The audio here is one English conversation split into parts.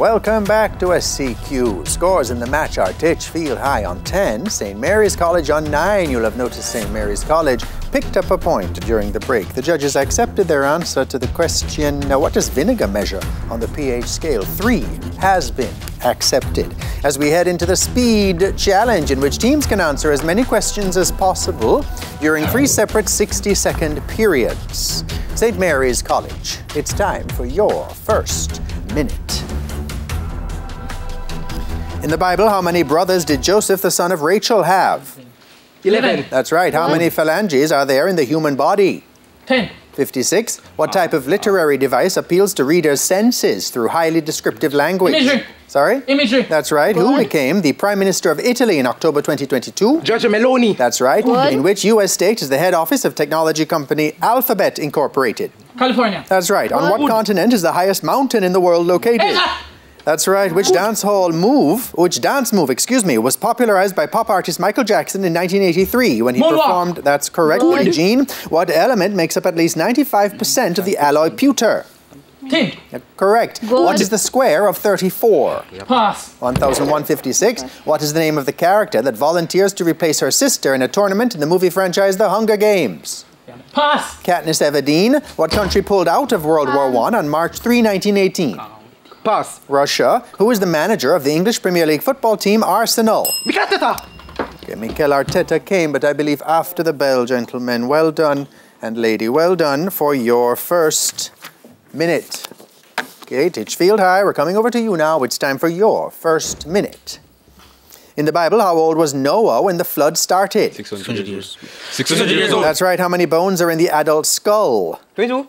welcome back to SCQ. Scores in the match are Titchfield High on 10, St. Mary's College on 9. You'll have noticed St. Mary's College picked up a point during the break. The judges accepted their answer to the question, now what does vinegar measure on the pH scale? 3 has been accepted. As we head into the speed challenge, in which teams can answer as many questions as possible during three separate 60 second periods. St. Mary's College, it's time for your first minute. In the Bible, how many brothers did Joseph, the son of Rachel, have? 11. That's right. How many phalanges are there in the human body? 10. 56. What type of literary device appeals to readers' senses through highly descriptive language? Imagery. Sorry? Imagery. That's right. Who became the Prime Minister of Italy in October 2022? Giorgia Meloni. That's right. In which U.S. state is the head office of technology company Alphabet Incorporated? California. That's right. On what continent is the highest mountain in the world located? Asia. That's right. Which dance hall move, which dance move, excuse me, was popularized by pop artist Michael Jackson in 1983 when he Moonwalk. performed, that's correct, Billie Jean. What element makes up at least 95% of the alloy pewter? Tin. Correct. What is the square of 34? Pass. 1156. What is the name of the character that volunteers to replace her sister in a tournament in the movie franchise The Hunger Games? Pass. Katniss Everdeen. What country pulled out of World War I on March 3, 1918? Pass. Russia. Who is the manager of the English Premier League football team Arsenal? Mikel Arteta. Okay, Mikel Arteta came, but I believe after the bell, gentlemen. Well done, and lady, well done for your first minute. Okay, Titchfield High, we're coming over to you now. It's time for your first minute. In the Bible, how old was Noah when the flood started? 600 years. 600 years old. That's right. How many bones are in the adult skull? 22.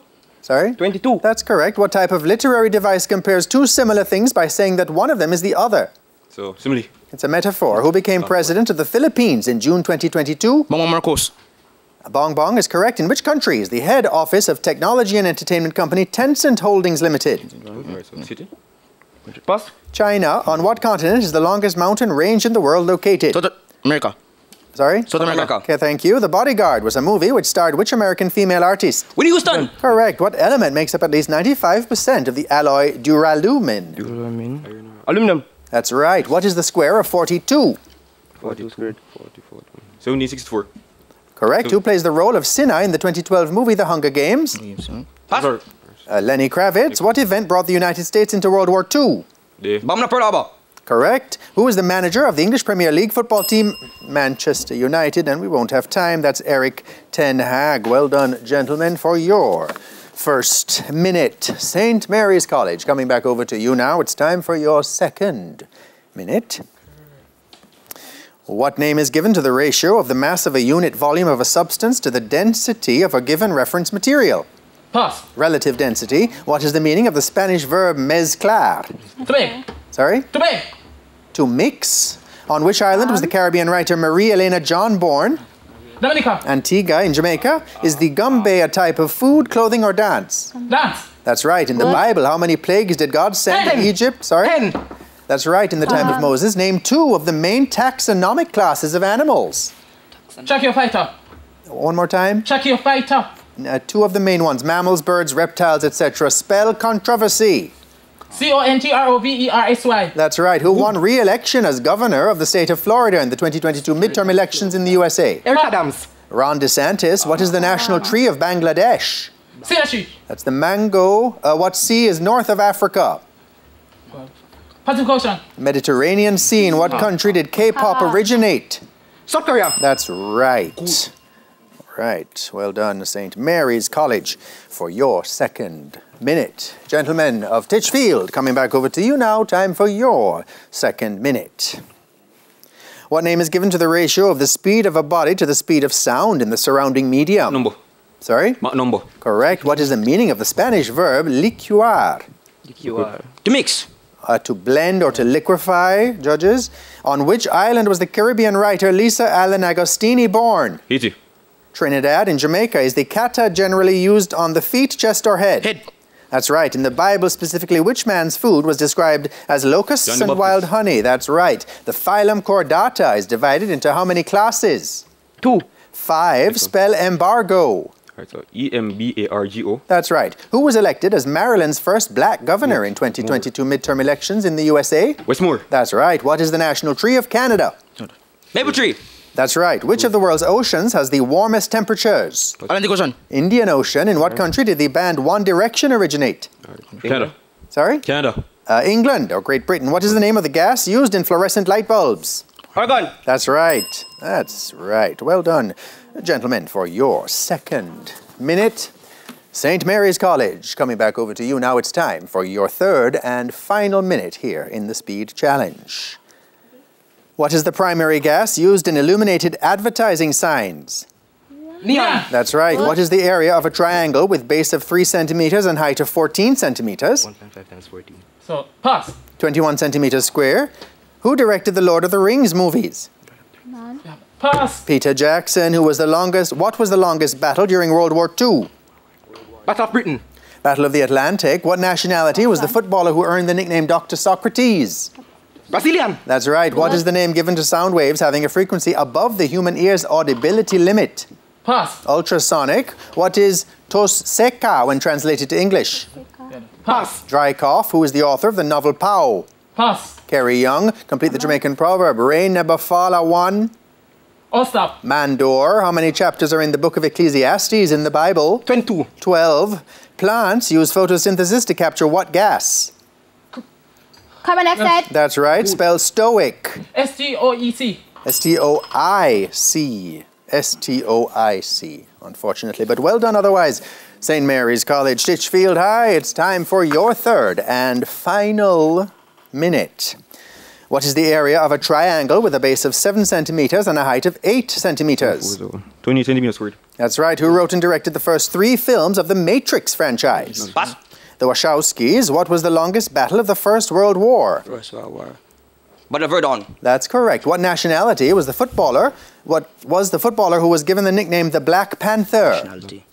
Sorry? 22. That's correct. What type of literary device compares two similar things by saying that one of them is the other? So, simile. It's a metaphor. Who became president of the Philippines in June 2022? Mama Marcos. Bong Bong is correct. In which country is the head office of technology and entertainment company Tencent Holdings Limited? City. Pass. China. On what continent is the longest mountain range in the world located? America. Sorry? South America. Okay, thank you. The Bodyguard was a movie which starred which American female artist? Whitney Houston. Correct. What element makes up at least 95% of the alloy duralumin? Duralumin. Aluminum. That's right. What is the square of 42? 42 squared. 44. 70, 64. Correct. Who plays the role of Cinna in the 2012 movie The Hunger Games? Pass. Uh, Lenny Kravitz. What event brought the United States into World War II? De. Bam na Pearl Harbor. Correct. Who is the manager of the English Premier League football team Manchester United? And we won't have time. That's Erik Ten Hag. Well done, gentlemen, for your first minute. St. Mary's College. Coming back over to you now. It's time for your second minute. What name is given to the ratio of the mass of a unit volume of a substance to the density of a given reference material? Pass. Relative density. What is the meaning of the Spanish verb mezclar? Sorry? To. To mix. On which island was the Caribbean writer Marie Elena John born? Dominica. Antigua in Jamaica. Is the gumbe a type of food, clothing, or dance? Dance. That's right. In the Bible, how many plagues did God send to Egypt? Sorry? Ten. That's right. In the time of Moses, name two of the main taxonomic classes of animals. Tracheophyta. One more time. Tracheophyta. Uh, two of the main ones mammals, birds, reptiles, etc. Spell controversy. C O N T R O V E R S Y. That's right. Who won re election as governor of the state of Florida in the 2022 midterm elections in the USA? Eric Adams. Ron DeSantis. What is the national tree of Bangladesh? Sinashi. That's the mango. Uh, what sea is north of Africa? Pacific Ocean. Mediterranean Sea. In what country did K pop originate? South Korea. That's right. Right. Well done, St. Mary's College, for your second minute. Gentlemen of Titchfield, coming back over to you now. Time for your second minute. What name is given to the ratio of the speed of a body to the speed of sound in the surrounding medium? Number. Sorry? Mach number. Correct. What is the meaning of the Spanish verb licuar? You are. To mix. Uh, to blend or to liquefy, judges. On which island was the Caribbean writer Lisa Allen Agostini born? Haiti. Trinidad. In Jamaica, is the kata generally used on the feet, chest, or head? Head. That's right. In the Bible, specifically, which man's food was described as locusts John and Baptist. wild honey? That's right. The phylum Chordata is divided into how many classes? Two. Five. Spell embargo. Alright, so E M B A R G O. That's right. Who was elected as Maryland's first black governor in 2022 midterm elections in the USA? Wes Moore. That's right. What is the national tree of Canada? Maple Tree. That's right. Which of the world's oceans has the warmest temperatures? Atlantic Ocean. Indian Ocean. In what country did the band One Direction originate? Canada. Sorry? Canada. Uh, England or Great Britain. What is the name of the gas used in fluorescent light bulbs? Argon. That's right. That's right. Well done, gentlemen, for your second minute. St. Mary's College, coming back over to you. Now it's time for your third and final minute here in the Speed Challenge. What is the primary gas used in illuminated advertising signs? Neon. That's right. What is the area of a triangle with base of 3 centimeters and height of 14 centimeters? 1.5 times 14. So, pass. 21 centimeters square? Who directed the Lord of the Rings movies? None. Pass. Peter Jackson, who was the longest, what was the longest battle during World War II? Battle of Britain. Battle of the Atlantic. What nationality was the footballer who earned the nickname Dr. Socrates? Brazilian. That's right. What is the name given to sound waves having a frequency above the human ear's audibility limit? Pass. Ultrasonic. What is tos seca when translated to English? Pass. Dry cough. Who is the author of the novel Pao? Pass. Kerry Young. Complete the Jamaican proverb. Rain never fall a one. Stop. Mandor. How many chapters are in the book of Ecclesiastes in the Bible? 22. 12. Plants use photosynthesis to capture what gas? Carbon dioxide. That's right. Spell stoic. S T O E C. S T O I C. S T O I C, unfortunately. But well done otherwise. St. Mary's College, Titchfield High, it's time for your third and final minute. What is the area of a triangle with a base of 7 centimeters and a height of 8 centimeters? 20 centimeters squared. That's right. Who wrote and directed the first three films of the Matrix franchise? Pass. The Wachowskis. What was the longest battle of the First World War? First World War. But Verdun. That's correct. What nationality was the footballer? What was the footballer who was given the nickname the Black Panther?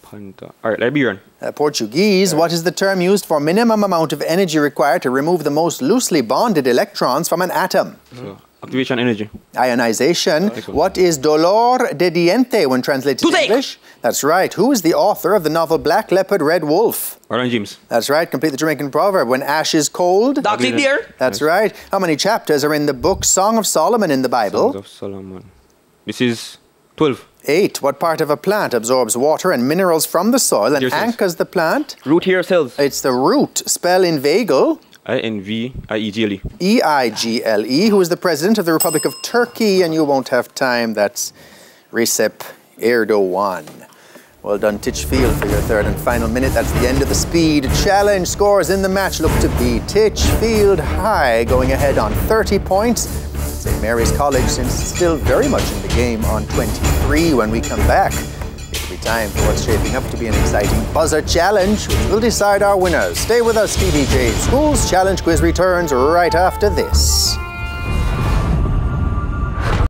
Panther. Alright, Liberian. Uh, Portuguese. What is the term used for minimum amount of energy required to remove the most loosely bonded electrons from an atom? So, activation energy. Ionization. Excellent. What is dolor de diente when translated to English? That's right. Who is the author of the novel Black Leopard, Red Wolf? Marlon James. That's right. Complete the Jamaican proverb. When ash is cold. Doc Deer. That's right. How many chapters are in the book Song of Solomon in the Bible? of Solomon. This is 12. Eight. What part of a plant absorbs water and minerals from the soil and anchors the plant? Root hair cells. It's the root. Spell inveigle. I N V I E G L E. E I G L E, who is the president of the Republic of Turkey, and you won't have time. That's Recep Erdogan. Well done, Titchfield, for your third and final minute. That's the end of the speed challenge. Scores in the match look to be Titchfield High going ahead on 30 points. St. Mary's College is still very much in the game on 23 when we come back. Time for what's shaping up to be an exciting buzzer challenge, which will decide our winners. Stay with us, TVJ. Schools Challenge Quiz returns right after this.